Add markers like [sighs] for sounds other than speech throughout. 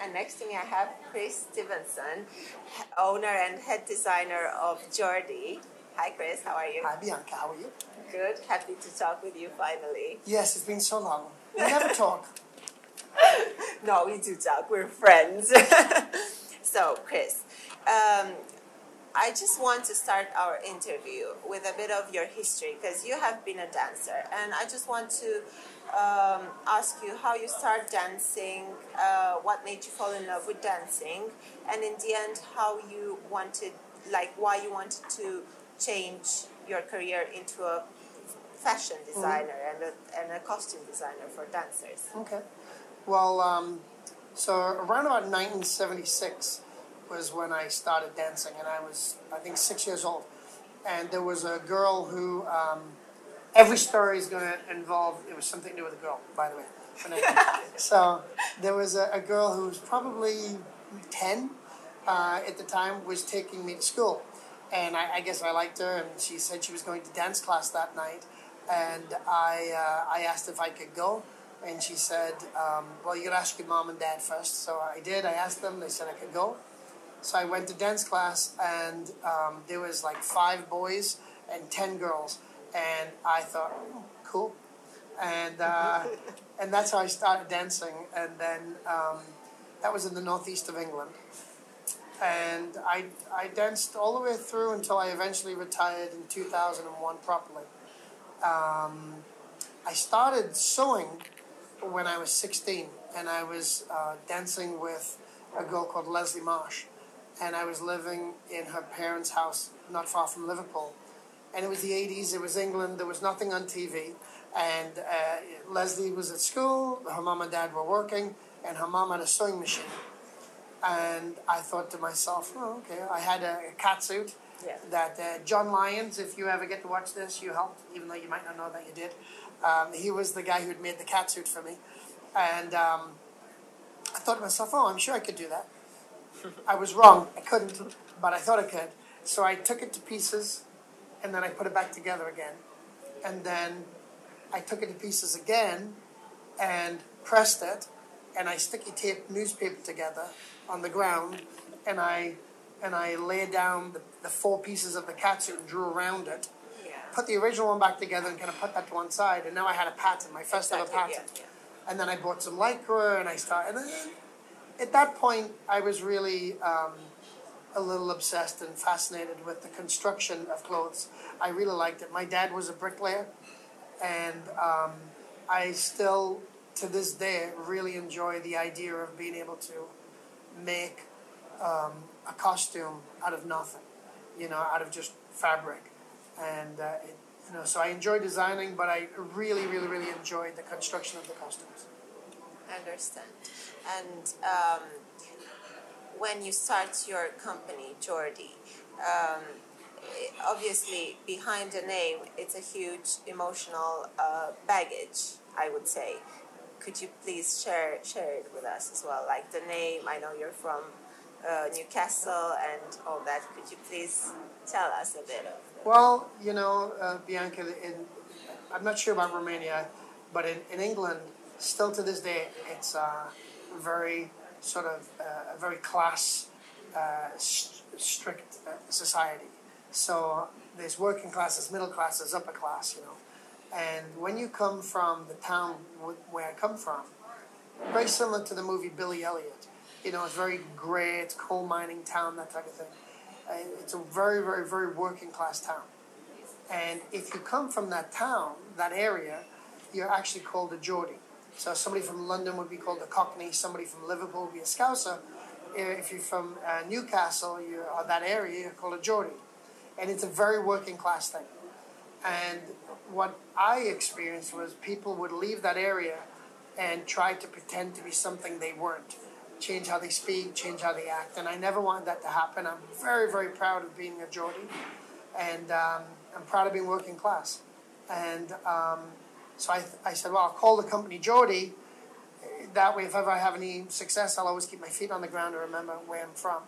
and next to me I have Chris Stephenson, owner and head designer of Jordy. Hi, Chris. How are you? Hi, Bianca. How are you? Good. Happy to talk with you finally. Yes, it's been so long. We never [laughs] talk. No, we do talk. We're friends. [laughs] so, Chris, um, I just want to start our interview with a bit of your history because you have been a dancer, and I just want to um, ask you how you start dancing, uh, what made you fall in love with dancing, and in the end, how you wanted, like, why you wanted to change your career into a fashion designer and, a, and a costume designer for dancers. Okay. Well, um, so around about 1976 was when I started dancing, and I was, I think, six years old. And there was a girl who, um, every story is going to involve, it was something to do with a girl, by the way. [laughs] So there was a, a girl who was probably 10 uh, at the time, was taking me to school. And I, I guess I liked her, and she said she was going to dance class that night. And I, uh, I asked if I could go, and she said, um, "Well, you got to ask your mom and dad first. So I did. I asked them. They said I could go. So I went to dance class, and um, there was like five boys and ten girls, and I thought, "Hmm, cool, and uh, [laughs] and that's how I started dancing. And then um, that was in the northeast of England, and I I danced all the way through until I eventually retired in 2001 properly. Um, I started sewing when I was 16, and I was uh, dancing with a girl called Leslie Marsh, and I was living in her parents' house not far from Liverpool. And it was the 80s, it was England, there was nothing on TV, and uh, Leslie was at school, her mom and dad were working, and her mom had a sewing machine. And I thought to myself, oh, okay, I had a, a cat suit Yeah. that uh, John Lyons, if you ever get to watch this, you helped, even though you might not know that you did. Um, he was the guy who'd made the cat suit for me. And um, I thought to myself, oh, I'm sure I could do that. [laughs] I was wrong. I couldn't, but I thought I could. So I took it to pieces, and then I put it back together again. And then I took it to pieces again and pressed it, and I sticky taped newspaper together on the ground, and I and I laid down the, the four pieces of the cat suit and drew around it. Yeah. Put the original one back together and kind of put that to one side, and now I had a pattern, my first ever Exactly, pattern. yeah, And then I bought some lycra, and I started. And then at that point, I was really um, a little obsessed and fascinated with the construction of clothes. I really liked it. My dad was a bricklayer, and um, I still, to this day, really enjoy the idea of being able to make um, a costume out of nothing, you know, out of just fabric. And, uh, it, you know, so I enjoy designing, but I really, really, really enjoyed the construction of the costumes. I understand. And um, when you start your company, Jordy, um, obviously behind the name, it's a huge emotional uh, baggage, I would say. Could you please share share it with us as well? Like the name, I know you're from uh, Newcastle and all that. Could you please tell us a bit of? Well, you know, uh, Bianca, in, I'm not sure about Romania, but in, in England, still to this day, it's a very sort of uh, a very class uh, st- strict uh, society. So there's working classes, middle classes, upper class, you know. And when you come from the town wh- where I come from, very similar to the movie Billy Elliot. You know, it's very gray, it's coal mining town, that type of thing. Uh, it's a very, very, very working class town. And if you come from that town, that area, you're actually called a Geordie. So somebody from London would be called a Cockney, somebody from Liverpool would be a Scouser. If you're from uh, Newcastle, you or that area, you're called a Geordie. And it's a very working class thing. And what I experienced was people would leave that area and try to pretend to be something they weren't. Change how they speak, change how they act. And I never wanted that to happen. I'm very, very proud of being a Geordie. And um, I'm proud of being working class. And um, so I, I said, well, I'll call the company Jordy. That way, if ever I have any success, I'll always keep my feet on the ground and remember where I'm from.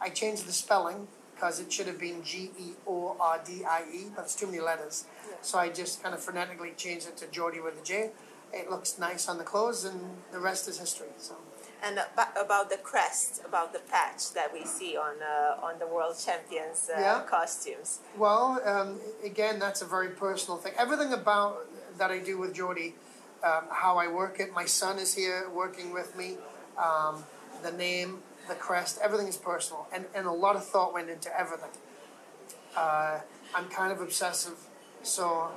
I changed the spelling because it should have been G E O R D I E, but it's too many letters. So I just kind of frenetically changed it to Jordy with a J. it looks nice on the clothes, and the rest is history. So. And about, about the crest, about the patch that we see on uh, on the world champions uh, Yeah. costumes. Well, um, again, that's a very personal thing. Everything about that I do with Jordy, um, how I work it. My son is here working with me. Um, the name, the crest, everything is personal, and and a lot of thought went into everything. Uh, I'm kind of obsessive, so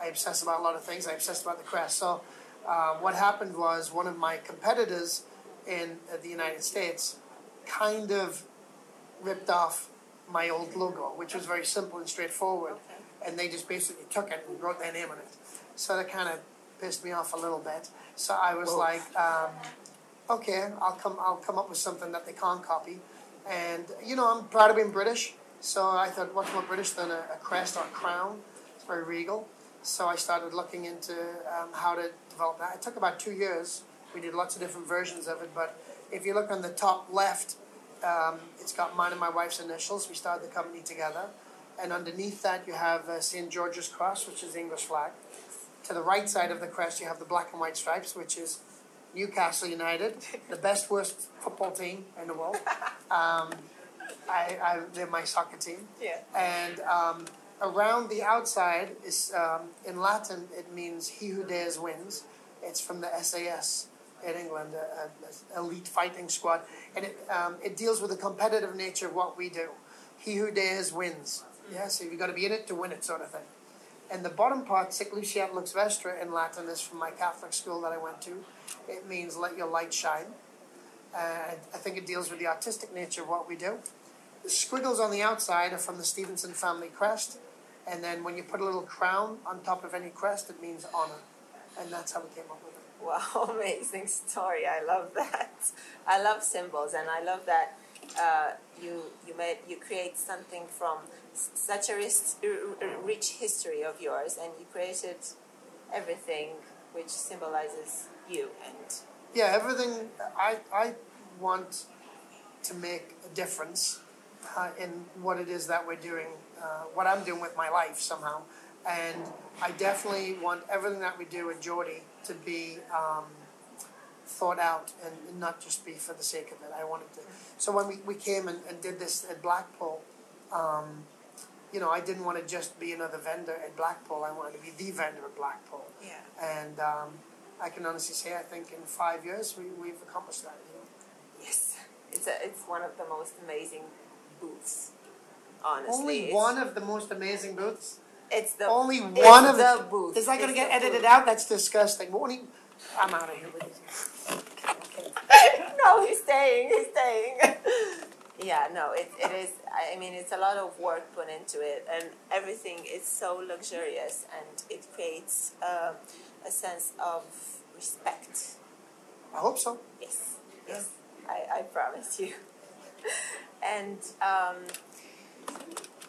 I obsess about a lot of things. I obsess about the crest. So, uh, what happened was one of my competitors in the United States kind of ripped off my old logo, which was very simple and straightforward, and they just basically took it and wrote their name on it. So that kind of pissed me off a little bit. So I was Whoa. like, um, okay, I'll come, I'll come up with something that they can't copy. And you know, I'm proud of being British, so I thought, what's more British than a, a crest or a crown? It's very regal. So I started looking into um, how to develop that. It took about two years. We did lots of different versions of it, but if you look on the top left, um, it's got mine and my wife's initials. We started the company together. And underneath that, you have uh, St. George's Cross, which is the English flag. To the right side of the crest, you have the black and white stripes, which is Newcastle United, the best worst football team in the world. [laughs] Um, I, I, they're my soccer team. Yeah. And um, around the outside is, um, in Latin, it means he who dares wins. It's from the SAS in England, a, a, a elite fighting squad. And it, um, it deals with the competitive nature of what we do. He who dares wins. Yeah, so you've got to be in it to win it, sort of thing. And the bottom part, Sic Luceat Lux Vestra in Latin, is from my Catholic school that I went to. It means let your light shine. Uh, I think it deals with the artistic nature of what we do. The squiggles on the outside are from the Stephenson family crest. And then when you put a little crown on top of any crest, it means honor. And that's how we came up with it. Wow, [laughs] amazing story. I love that. I love symbols, and I love that uh, you you made you create something from such a rich history of yours, and you created everything which symbolizes you. And Yeah, everything, I, I want to make a difference uh, in what it is that we're doing, uh, what I'm doing with my life somehow. And I definitely want everything that we do with Jordy to be um, thought out and not just be for the sake of it. I wanted to. So when we, we came and, and did this at Blackpool, um, you know, I didn't want to just be another vendor at Blackpool. I wanted to be the vendor at Blackpool. yeah, And um, I can honestly say, I think in five years we, we've accomplished that. You know? yes, it's a, it's one of the most amazing booths. Honestly, Only It's- one of the most amazing booths. It's the Only it's one of the booth. Is that going to get edited booth. out? That's disgusting. Only, I'm out of here with. Okay, [laughs] okay. no, he's staying. He's staying. [laughs] yeah, no, it, it is. I mean, it's a lot of work put into it, and everything is so luxurious, and it creates uh, a sense of respect. I hope so. Yes, yes, I, I promise you. [laughs] and um,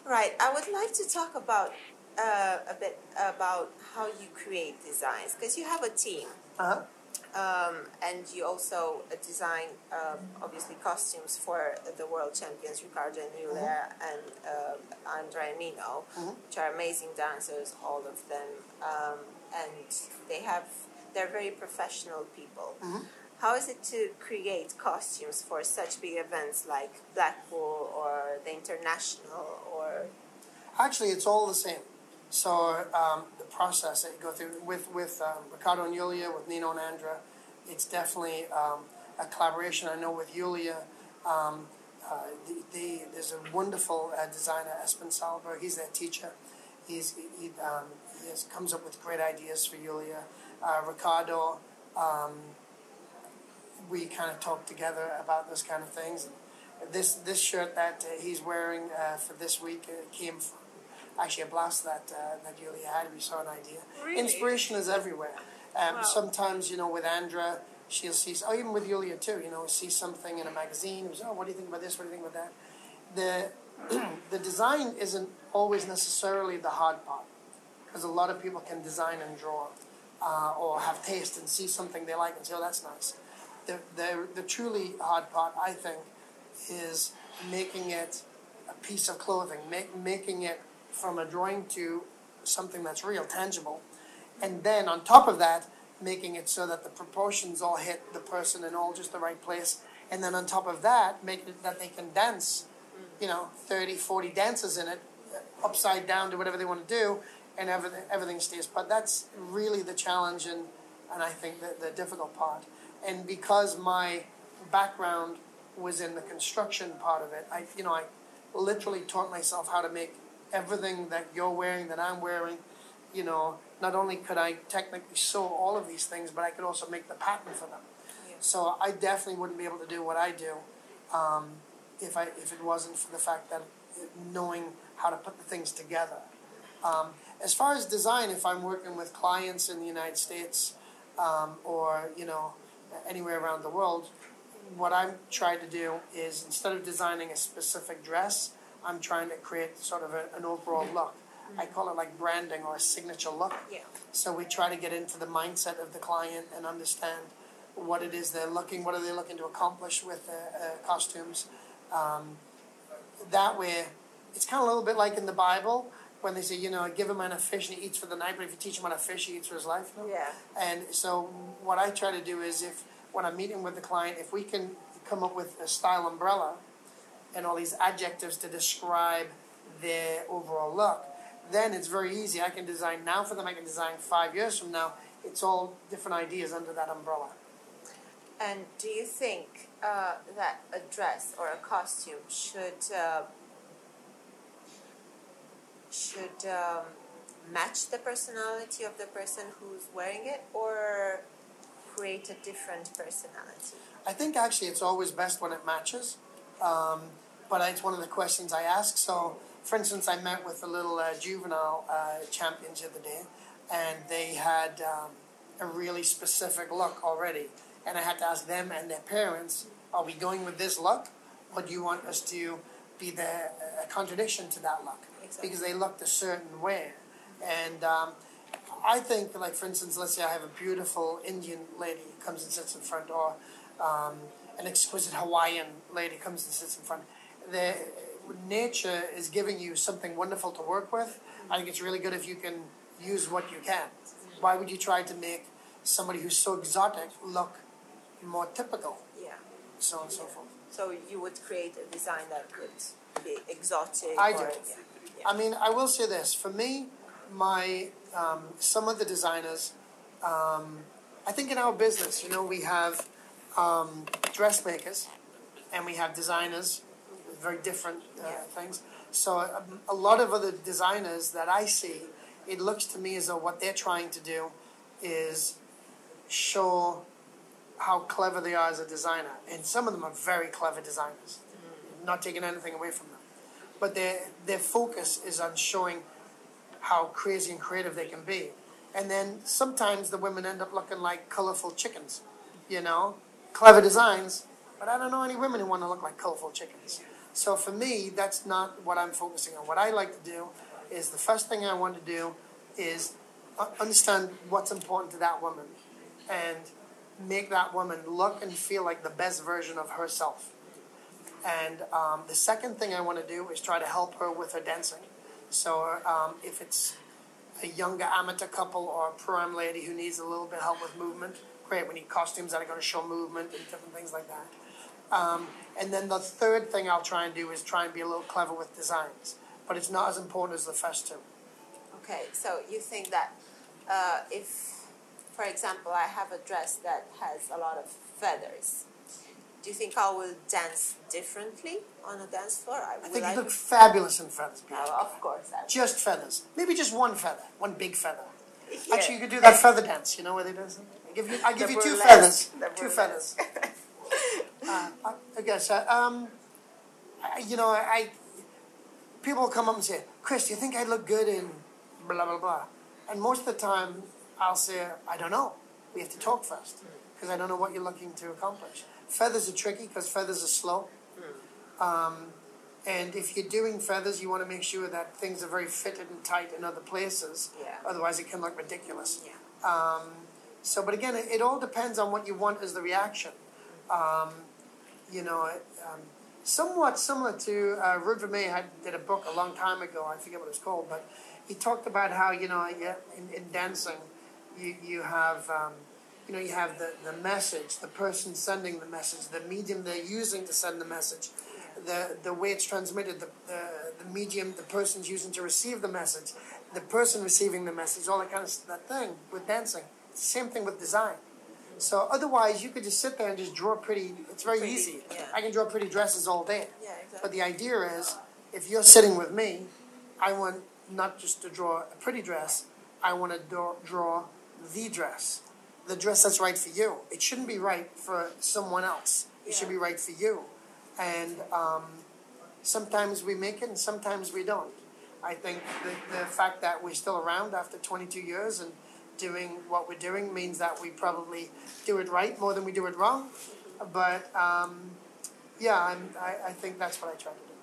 right, I would like to talk about uh, a bit about how you create designs because you have a team. Uh-huh. Um, and you also uh, design, um, obviously, costumes for the world champions Riccardo and Yulia and uh, Andra Nino, Mhm. which are amazing dancers, all of them. Um, and they have, they're very professional people. Mhm. How is it to create costumes for such big events like Blackpool or the International or Actually, it's all the same. So um, the process that you go through with with um, Riccardo and Yulia, with Nino and Andra, it's definitely um, a collaboration. I know with Yulia, um, uh, the, the, there's a wonderful uh, designer, Espen Salberg. He's their teacher. He's he, um, he has, comes up with great ideas for Yulia. Uh, Riccardo, um, we kind of talk together about those kind of things. This this shirt that uh, he's wearing uh, for this week uh, came from actually a blast that uh, that Yulia had. We saw an idea. Really? Inspiration is everywhere. Um, Wow. Sometimes you know with Andra, she'll see. Oh, even with Yulia too. You know, see something in a magazine. It was, oh, what do you think about this? What do you think about that? The [clears throat] the design isn't always necessarily the hard part because a lot of people can design and draw uh, or have taste and see something they like and say, oh, that's nice. The, the, the truly hard part, I think, is making it a piece of clothing, make, making it from a drawing to something that's real, tangible. And then on top of that, making it so that the proportions all hit the person in all just the right place. And then on top of that, making it that they can dance, you know, 30, 40 dances in it, uh, upside down, do whatever they want to do, and everything, everything stays. But that's really the challenge and, and I think the, the difficult part. And because my background was in the construction part of it, I, you know, I literally taught myself how to make everything that you're wearing, that I'm wearing, you know, not only could I technically sew all of these things, but I could also make the pattern for them. Yeah. So I definitely wouldn't be able to do what I do um, if I if it wasn't for the fact that knowing how to put the things together. Um, as far as design, if I'm working with clients in the United States um, or you know anywhere around the world, what I'm trying to do is instead of designing a specific dress, I'm trying to create sort of a, an overall look. I call it like branding or a signature look. Yeah. So we try to get into the mindset of the client and understand what it is they're looking, what are they looking to accomplish with the uh, costumes. Um, that way, it's kind of a little bit like in the Bible when they say, you know, give a man a fish and he eats for the night, but if you teach him on a fish, he eats for his life. Yeah. And so what I try to do is if, when I'm meeting with the client, if we can come up with a style umbrella and all these adjectives to describe their overall look, then it's very easy. I can design now for them, I can design five years from now. It's all different ideas under that umbrella. And do you think uh, that a dress or a costume should uh, should um, match the personality of the person who's wearing it, or create a different personality? I think actually it's always best when it matches. Um, but it's one of the questions I ask. So, for instance, I met with the little uh, juvenile uh, champions the other day, and they had um, a really specific look already. And I had to ask them and their parents, are we going with this look, or do you want us to be the uh, contradiction to that look? Exactly. Because they looked a certain way. And um, I think, like, for instance, let's say I have a beautiful Indian lady who comes and sits in front, or um, an exquisite Hawaiian lady comes and sits in front. The nature is giving you something wonderful to work with. I think it's really good if you can use what you can. Why would you try to make somebody who's so exotic look more typical, Yeah. so on and so forth? So you would create a design that could be exotic. I or, do. Yeah. yeah. I mean, I will say this. For me, my um, some of the designers, um, I think in our business, you know, we have um, dressmakers and we have designers very different uh, Yeah. things. So um, a lot of other designers that I see, it looks to me as though what they're trying to do is show how clever they are as a designer. And some of them are very clever designers, not taking anything away from them. But their, their focus is on showing how crazy and creative they can be. And then sometimes the women end up looking like colorful chickens, you know, clever designs, but I don't know any women who want to look like colorful chickens. So for me, that's not what I'm focusing on. What I like to do is the first thing I want to do is understand what's important to that woman and make that woman look and feel like the best version of herself. And um, the second thing I want to do is try to help her with her dancing. So um, if it's a younger amateur couple or a pro-am lady who needs a little bit of help with movement, great. We need costumes that are going to show movement and different things like that. Um, and then the third thing I'll try and do is try and be a little clever with designs. But it's not as important as the first two. Okay, so you think that uh, if, for example, I have a dress that has a lot of feathers, do you think I will dance differently on a dance floor? I, I think I you look fabulous in feathers. Oh, of course. Just feathers. Maybe just one feather, one big feather. [laughs] Yeah. Actually, you could do that [laughs] feather dance. You know where they do something? I give you, I give The you two feathers. Two feathers. Uh, I, I guess. Uh, um, I, you know, I people come up and say, "Chris, do you think I look good in blah blah blah?" And most of the time, I'll say, "I don't know. We have to talk first because I don't know what you're looking to accomplish." Feathers are tricky because feathers are slow. Um, and if you're doing feathers, you want to make sure that things are very fitted and tight in other places. Yeah. Otherwise, it can look ridiculous. Yeah. Um, so, but again, it, it all depends on what you want as the reaction. Um, you know, um, somewhat similar to uh, Vermeer had did a book a long time ago. I forget what it's called, but he talked about how you know, in, in dancing, you you have um, you know, you have the, the message, the person sending the message, the medium they're using to send the message, the, the way it's transmitted, the, the, the medium the person's using to receive the message, the person receiving the message, all that kind of that thing with dancing. Same thing with design. So otherwise, you could just sit there and just draw pretty. It's very Pretty, easy. yeah. I can draw pretty dresses all day. Yeah, exactly. But the idea is, if you're sitting with me, I want not just to draw a pretty dress. I want to draw, draw the dress, the dress that's right for you. It shouldn't be right for someone else. It should Yeah. be right for you. And um, sometimes we make it, and sometimes we don't. I think the, the fact that we're still around after 22 years and doing what we're doing means that we probably do it right more than we do it wrong. But um, yeah, I'm, I, I think that's what I try to do.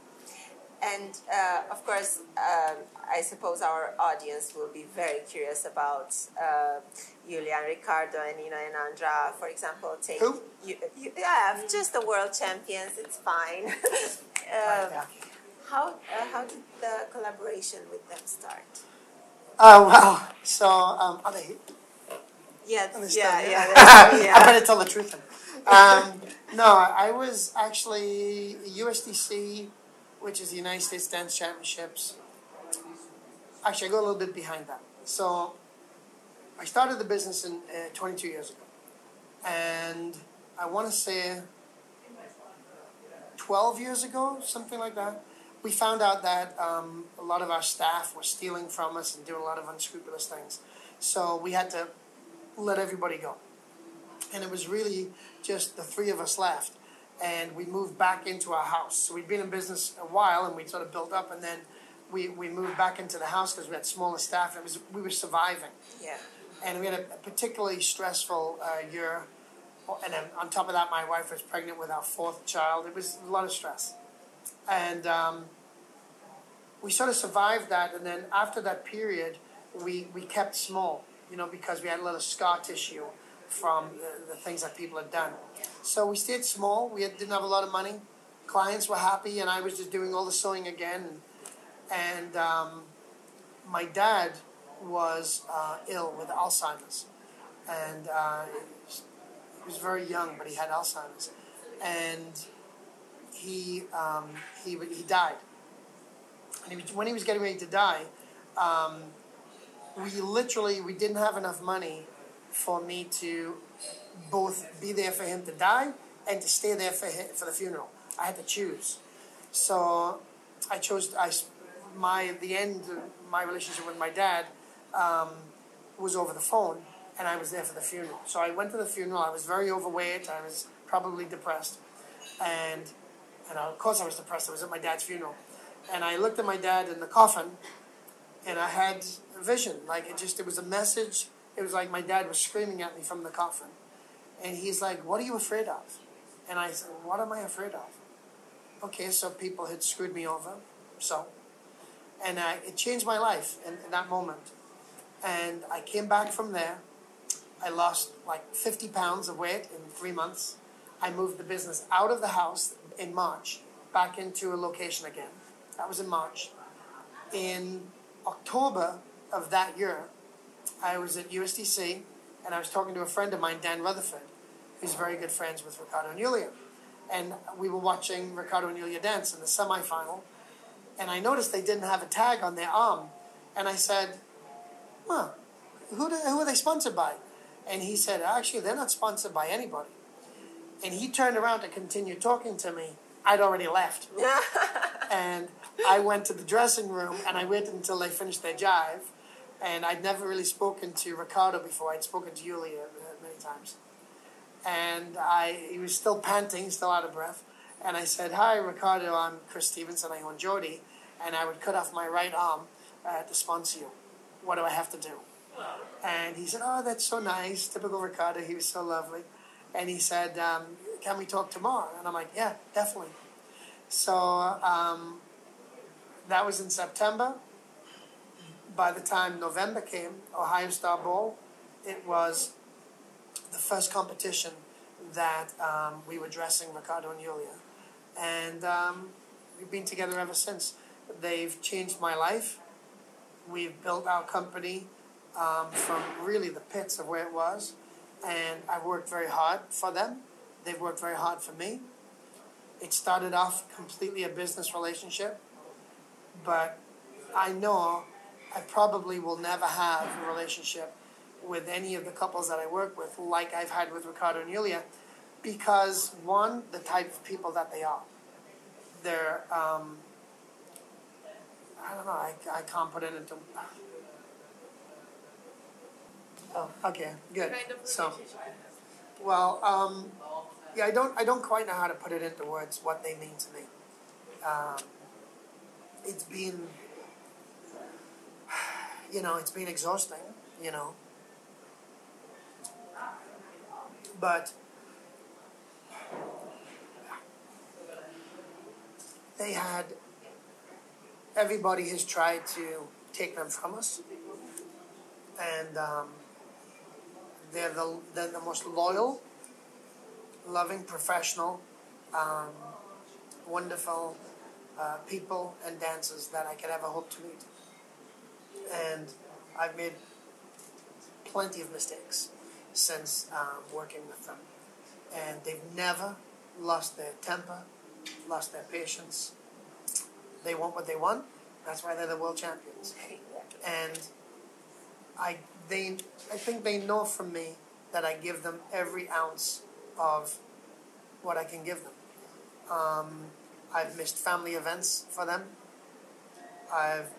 And uh, of course, um, I suppose our audience will be very curious about uh, Yulia and Riccardo and Nino and Andra, for example. Take Who? You, you, yeah, just the world champions. It's fine. [laughs] um, Yeah. how uh, how did the collaboration with them start? Oh wow! So um, are they? Yeah, are they yeah, still [laughs] yeah, here? that's- yeah. I better tell the truth. Then. Um, no, I was actually USDC, which is the United States Dance Championships. Actually, I go a little bit behind that. So, I started the business in uh, 22 years ago, and I want to say 12 years ago, something like that. We found out that um, a lot of our staff were stealing from us and doing a lot of unscrupulous things. So we had to let everybody go. And it was really just the three of us left. And we moved back into our house. So we'd been in business a while and we'd sort of built up and then we, we moved back into the house because we had smaller staff. It was we were surviving. yeah. And we had a particularly stressful uh, year. And then on top of that, my wife was pregnant with our fourth child. It was a lot of stress. And um, we sort of survived that. And then after that period, we, we kept small, you know, because we had a little scar tissue from the, the things that people had done. So we stayed small. We had, didn't have a lot of money. Clients were happy, and I was just doing all the sewing again. And, and um, my dad was uh, ill with Alzheimer's, and uh, he was very young, but he had Alzheimer's, and he um, he he died. And he when he was getting ready to die, um, we literally we didn't have enough money for me to both be there for him to die and to stay there for him, for the funeral. I had to choose. So I chose I my the end of my relationship with my dad um, was over the phone, and I was there for the funeral. So I went to the funeral. I was very overweight. I was probably depressed, and and of course I was depressed. I was at my dad's funeral, and I looked at my dad in the coffin, and I had a vision. Like it just it was a message. It was like my dad was screaming at me from the coffin, and he's like, "What are you afraid of?" And I said, "What am I afraid of?" Okay, so people had screwed me over, so, and uh, it changed my life in, in that moment. And I came back from there. I lost like 50 pounds of weight in three months. I moved the business out of the house in March, back into a location again. That was in March. In October of that year, I was at USDC and I was talking to a friend of mine, Dan Rutherford, who's very good friends with Riccardo and Yulia. And we were watching Riccardo and Yulia dance in the semifinal. And I noticed they didn't have a tag on their arm. And I said, huh, who, do, who are they sponsored by? And he said, actually, they're not sponsored by anybody. And he turned around to continue talking to me. I'd already left. [laughs] and I went to the dressing room and I waited until they finished their jive. And I'd never really spoken to Riccardo before. I'd spoken to Yulia uh, many times. And I, he was still panting, still out of breath. And I said, Hi, Riccardo, I'm Chris Stephenson, I own Jordy. And I would cut off my right arm uh, to sponsor you. What do I have to do? And he said, Oh, that's so nice. Typical Riccardo. He was so lovely. And he said, um, Can we talk tomorrow? And I'm like, Yeah, definitely. So um, that was in September. By the time November came, Ohio Star Ball, it was the first competition that um, we were dressing Riccardo and Yulia. And um, we've been together ever since. They've changed my life. We've built our company um, from really the pits of where it was. And I've worked very hard for them. They've worked very hard for me. It started off completely a business relationship, but I know I probably will never have a relationship with any of the couples that I work with like I've had with Riccardo and Yulia because one, the type of people that they are. They're, um, I don't know, I, I can't put it into. Oh, okay, good. kind of So, relationship? well, um, yeah, I don't, I don't quite know how to put it into words what they mean to me. Um, it's been, [sighs] you know, it's been exhausting, you know. But they had, everybody has tried to take them from us. And um, they're, the, they're the most loyal, loving, professional, um, wonderful uh, people and dancers that I could ever hope to meet. And I've made plenty of mistakes since um, working with them. And they've never lost their temper, lost their patience. They want what they want. That's why they're the world champions. [laughs] And I, they, I think they know from me that I give them every ounce of what I can give them. Um, I've missed family events for them. I've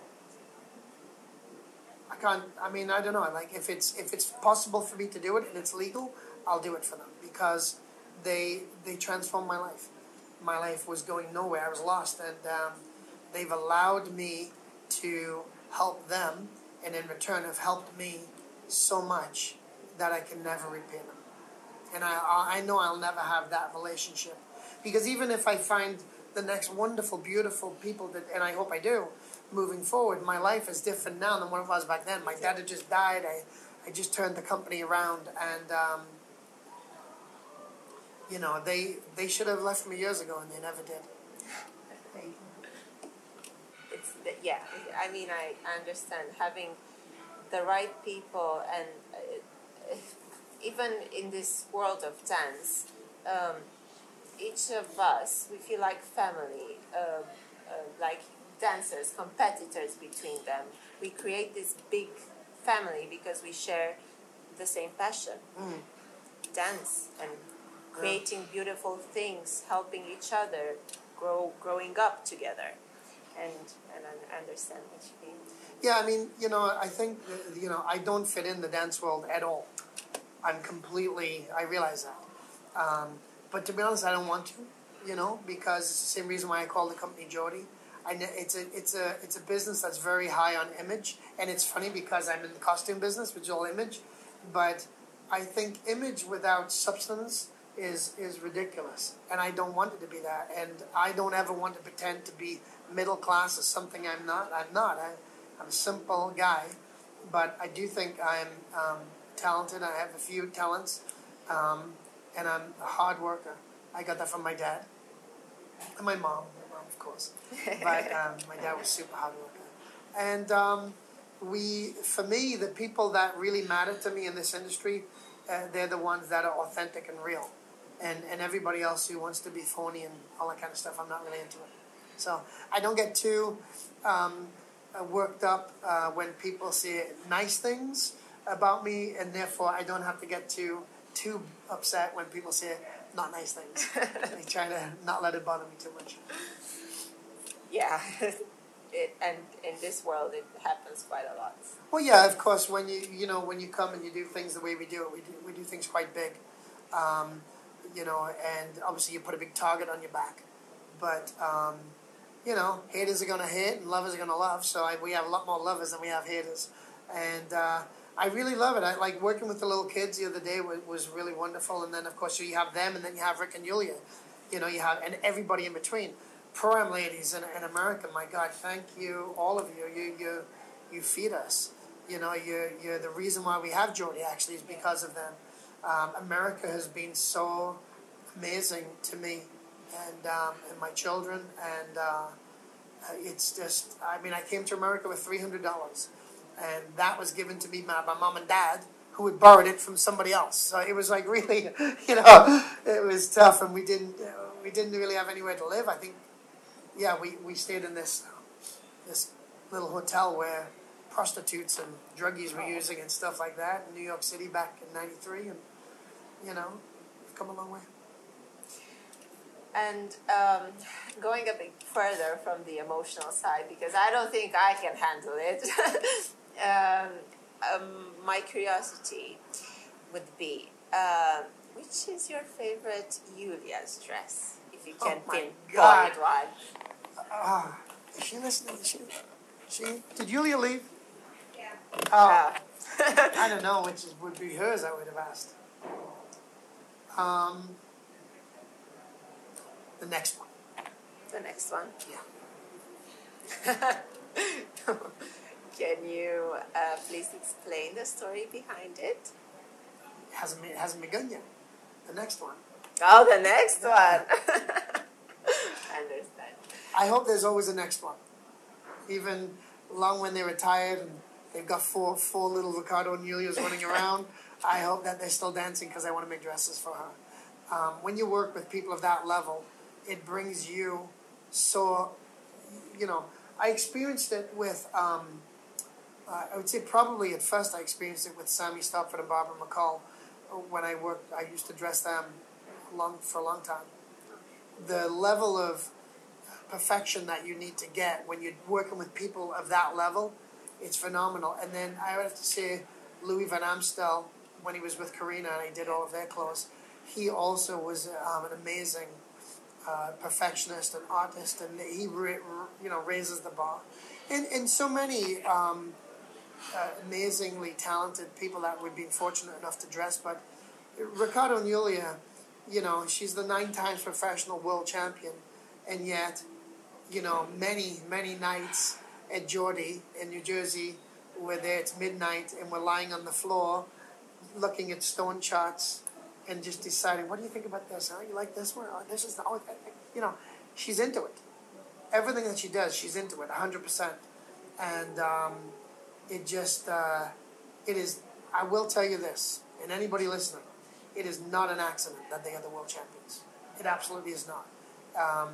I can't. I mean, I don't know. Like, if it's if it's possible for me to do it and it's legal, I'll do it for them because they they transformed my life. My life was going nowhere. I was lost, and um, they've allowed me to help them, and in return have helped me so much that I can never repay them. And I I know I'll never have that relationship because even if I find the next wonderful, beautiful people that, and I hope I do, moving forward, my life is different now than what it was back then. My dad had just died. I, I just turned the company around, and um, you know they they should have left me years ago, and they never did. It's yeah. I mean, I understand having the right people, and uh, even in this world of dance, um, each of us we feel like family, uh, uh, like dancers, competitors between them. We create this big family because we share the same passion, Mm. dance, and creating beautiful things, helping each other, grow, growing up together, and and understand what you mean. Yeah, I mean, you know, I think you know I don't fit in the dance world at all. I'm completely. I realize that. Um, but to be honest, I don't want to. You know, because it's the same reason why I call the company Jordy. I it's a it's a it's a business that's very high on image, and it's funny because I'm in the costume business, which is all image, but I think image without substance is is ridiculous, and I don't want it to be that, and I don't ever want to pretend to be middle class is something I'm not. I'm not. I, I'm a simple guy, but I do think I'm um, talented. I have a few talents, um, and I'm a hard worker. I got that from my dad and my mom, my mom of course. [laughs] But um, my dad was super hard worker, and um, we, for me, the people that really matter to me in this industry, uh, they're the ones that are authentic and real, and and everybody else who wants to be phony and all that kind of stuff, I'm not really into it. So I don't get too um, uh, worked up uh, when people say nice things about me, and therefore I don't have to get too too upset when people say not nice things. [laughs] I try to not let it bother me too much. Yeah, [laughs] it and in this world it happens quite a lot. Well, yeah, of course. When you you know when you come and you do things the way we do it, we do we do things quite big, um, you know, and obviously you put a big target on your back, but um, you know haters are gonna hate and lovers are gonna love. So I, we have a lot more lovers than we have haters, and uh, I really love it. I like working with the little kids the other day was, was really wonderful, and then of course you have them, and then you have Rick and Yulia. you know, you have and everybody in between. Am ladies in, in America, my God, thank you, all of you. You you you feed us. You know, you're, you're the reason why we have Jordy actually is because of them. Um, America has been so amazing to me and um, and my children, and uh, it's just. I mean, I came to America with three hundred dollars, and that was given to me by my mom and dad who had borrowed it from somebody else. So it was like [laughs] really, you know, it was tough, and we didn't uh, we didn't really have anywhere to live. I think, yeah, we, we stayed in this this little hotel where prostitutes and druggies were using and stuff like that in New York City back in '93, and you know, we've come a long way. And um, going a bit further from the emotional side, because I don't think I can handle it. [laughs] um, um, my curiosity would be, uh, which is your favorite Yulia's dress? If you Oh can my pinpoint God. one. Ah, is she listening? Is she? She? Did Yulia leave? Yeah. Oh, Uh, [laughs] I don't know which is, would be hers. I would have asked. Um, the next one. the next one. Yeah. [laughs] Can you uh, please explain the story behind it? It hasn't it hasn't begun yet. The next one. Oh, the next one. [laughs] I understand. I hope there's always a next one. Even long when they're retired and they've got four four little Riccardo and Yulia's running around, I hope that they're still dancing because I want to make dresses for her. Um, when you work with people of that level, it brings you so, you know, I experienced it with, um, uh, I would say probably at first I experienced it with Sammy Stopford and Barbara McColl when I worked, I used to dress them long, for a long time. The level of perfection that you need to get when you're working with people of that level, it's phenomenal. And then I would have to say, Louis Van Amstel, when he was with Karina and I did all of their clothes, he also was um, an amazing uh, perfectionist and artist, and he you know raises the bar. And and so many um, uh, amazingly talented people that we've been fortunate enough to dress. But Riccardo Nulia, you know, she's the nine times professional world champion, and yet, you know, many many nights at Jordy in New Jersey, we're there it's midnight and we're lying on the floor, looking at stone charts and just deciding, what do you think about this? Oh, you like this one? Oh, this is the, oh, you know, she's into it. Everything that she does, she's into it, hundred percent. And um, it just, uh, it is. I will tell you this, and anybody listening, it is not an accident that they are the world champions. It absolutely is not. Um,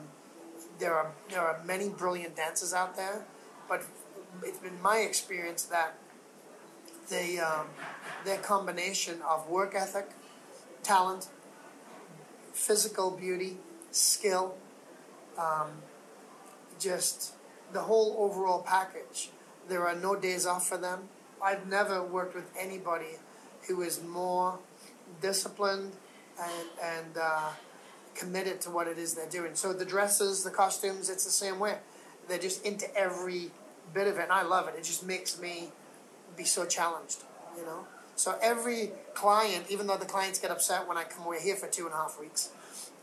there are there are many brilliant dancers out there, but it's been my experience that they um, their combination of work ethic, talent, physical beauty, skill, um, just the whole overall package. There are no days off for them. I've never worked with anybody who is more disciplined and and uh, committed to what it is they're doing. So the dresses, the costumes, it's the same way. They're just into every bit of it, and I love it. It just makes me be so challenged, you know. So every client, even though the clients get upset when I come away here for two and a half weeks,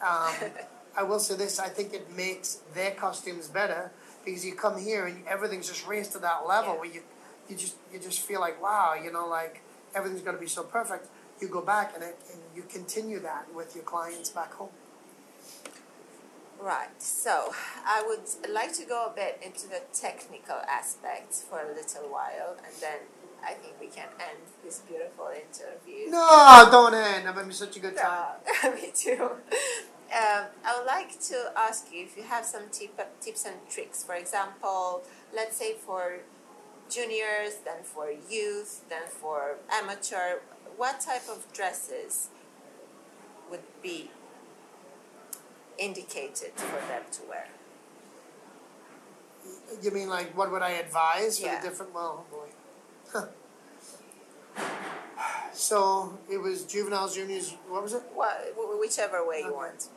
um, [laughs] I will say this: I think it makes their costumes better because you come here and everything's just raised to that level Yeah. where you, you just you just feel like wow, you know, like everything's going to be so perfect. You go back and, it, and you continue that with your clients back home. Right. So I would like to go a bit into the technical aspects for a little while, and then I think we can end this beautiful interview. No, don't end. I'm having such a good time. [laughs] Me too. Um, I would like to ask you if you have some tip, tips and tricks. For example, let's say for juniors, then for youth, then for amateur. What type of dresses would be indicated for them to wear? You mean like what would I advise for Yeah. the different? Well. [laughs] so it was juveniles, juniors. What was it? Wh- whichever way you want.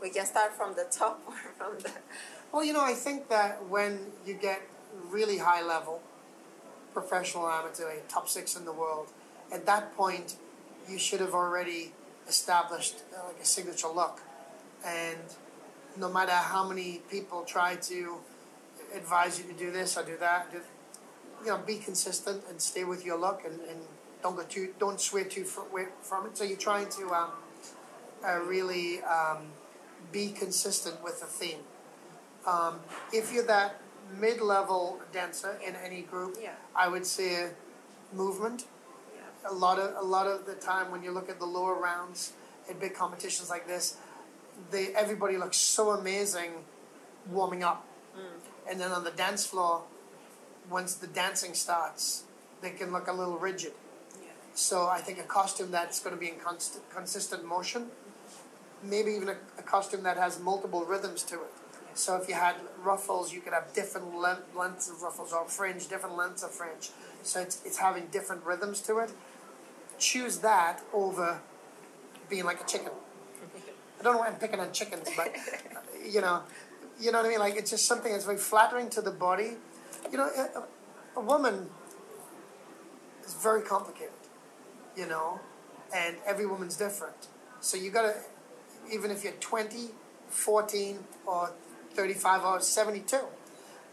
We can start from the top [laughs] or from the. Well, you know, I think that when you get really high level, professional amateur, like top six in the world, at that point, you should have already established uh, like a signature look. And no matter how many people try to advise you to do this or do that, do, you know, be consistent and stay with your look and, and don't go too, don't sway too fr- away from it. So you're trying to um, uh, really um, be consistent with the theme. Um, if you're that mid-level dancer in any group, Yeah. I would say movement, Yeah. a lot of a lot of the time when you look at the lower rounds in big competitions like this, they everybody looks so amazing warming up, and then on the dance floor, once the dancing starts, they can look a little rigid. Yeah. So I think a costume that's going to be in constant, consistent motion, maybe even a, a costume that has multiple rhythms to it. So if you had ruffles, you could have different len- lengths of ruffles or fringe, different lengths of fringe. So it's, it's having different rhythms to it. Choose that over being like a chicken. I don't know why I'm picking on chickens, but [laughs] you know, you know what I mean. Like it's just something that's very flattering to the body. You know, a, a woman is very complicated. You know, and every woman's different. So you gotta, even if you're 20, 14, or 35 or 72,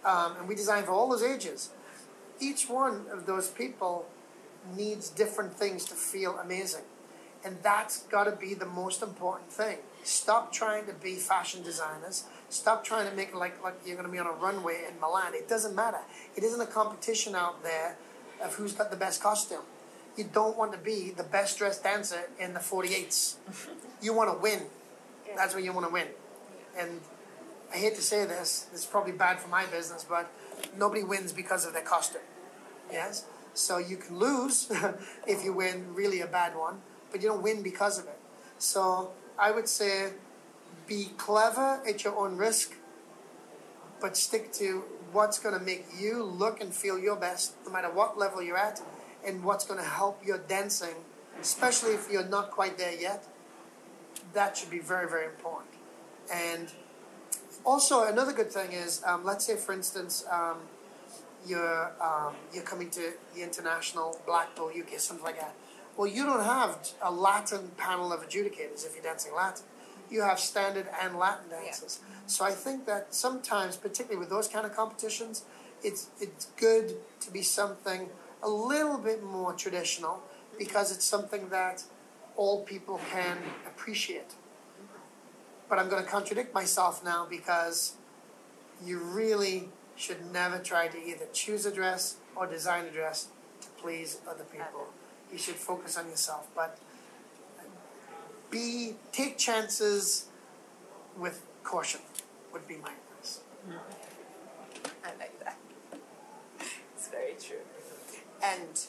um, and we design for all those ages. Each one of those people needs different things to feel amazing. And that's got to be the most important thing. Stop trying to be fashion designers. Stop trying to make it like, like you're going to be on a runway in Milan. It doesn't matter. It isn't a competition out there of who's got the best costume. You don't want to be the best dressed dancer in the 48s. [laughs] You want to win. That's what you want to win. And I hate to say this, it's probably bad for my business, but nobody wins because of their costume. Yes? So you can lose [laughs] if you win really a bad one, but you don't win because of it. So I would say be clever at your own risk, but stick to what's going to make you look and feel your best, no matter what level you're at, and what's going to help your dancing, especially if you're not quite there yet. That should be very, very important. And also, another good thing is, um, let's say, for instance, um, you're um, you're coming to the international Blackpool, UK, something like that. Well, you don't have a Latin panel of adjudicators if you're dancing Latin. You have standard and Latin dances. So I think that sometimes, particularly with those kind of competitions, it's it's good to be something a little bit more traditional because it's something that all people can appreciate. But I'm going to contradict myself now because you really should never try to either choose a dress or design a dress to please other people. You should focus on yourself. But be take chances with caution would be my advice. I like that. It's very true. And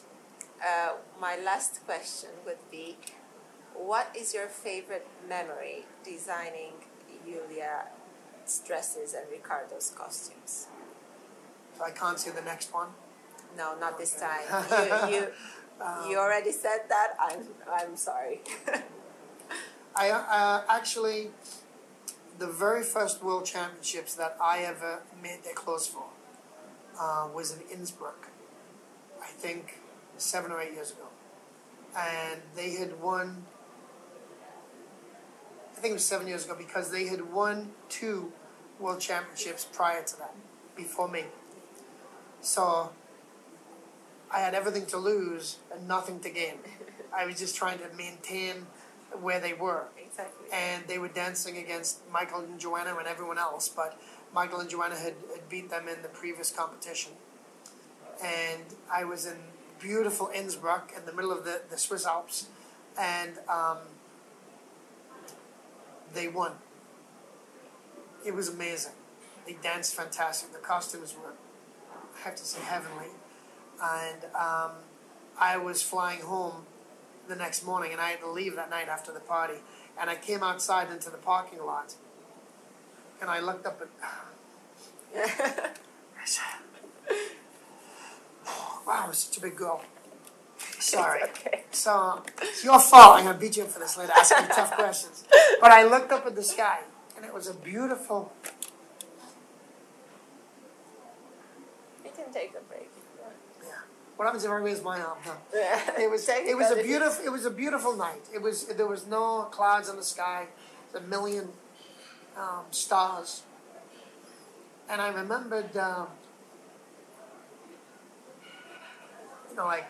uh, my last question would be what is your favorite memory designing Yulia's dresses and Riccardo's costumes? So I can't see the next one. No, not this time. Okay. [laughs] You, you, you already said that. I'm, I'm sorry. [laughs] I uh, actually, the very first World Championships that I ever made their clothes for uh, was in Innsbruck. I think seven or eight years ago, and they had won. I think it was seven years ago because they had won two World Championships prior to that, before me. So I had everything to lose and nothing to gain. [laughs] I was just trying to maintain where they were. exactly. And they were dancing against Michael and Joanna and everyone else, but Michael and Joanna had, had beat them in the previous competition. And I was in beautiful Innsbruck in the middle of the, the Swiss Alps, and um, they won. It was amazing. They danced fantastic. The costumes were, I have to say, heavenly. And um, I was flying home the next morning, and I had to leave that night after the party. And I came outside into the parking lot, and I looked up at. [laughs] I said, "Wow, I was such a big girl." Sorry. okay. So it's your fault. I'm gonna beat you up for this later, asking me tough questions. But I looked up at the sky, and it was a beautiful. You can take a break. Yeah. What happens if I raise my arm? It was it was a beautiful it was a beautiful night. It was there was no clouds in the sky, a million um, stars, and I remembered, um, you know, like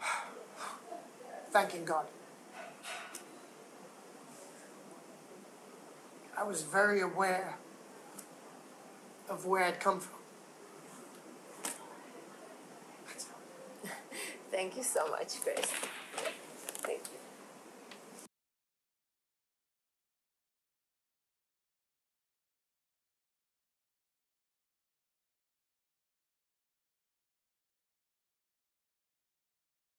[sighs] thanking God. I was very aware of where I'd come from. Thank Thank you so much, Chris. Thank you.